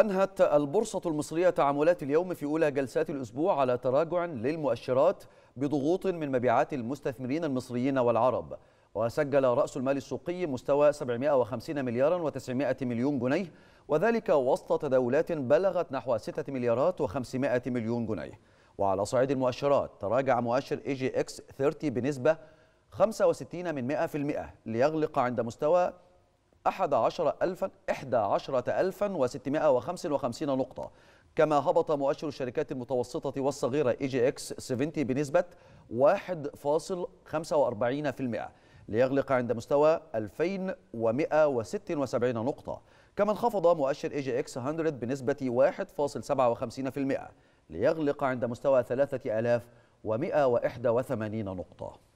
أنهت البورصة المصرية تعاملات اليوم في أولى جلسات الأسبوع على تراجع للمؤشرات بضغوط من مبيعات المستثمرين المصريين والعرب. وسجل رأس المال السوقي مستوى 750 مليارا و900 مليون جنيه وذلك وسط تداولات بلغت نحو 6 مليارات و500 مليون جنيه. وعلى صعيد المؤشرات تراجع مؤشر EGX 30 بنسبة 65 من 100% ليغلق عند مستوى 11000 11655 نقطة. كما هبط مؤشر الشركات المتوسطة والصغيرة EGX 70 بنسبة 1.45% ليغلق عند مستوى 2176 نقطة. كما انخفض مؤشر EGX 100 بنسبة 1.57% ليغلق عند مستوى 3181 نقطة.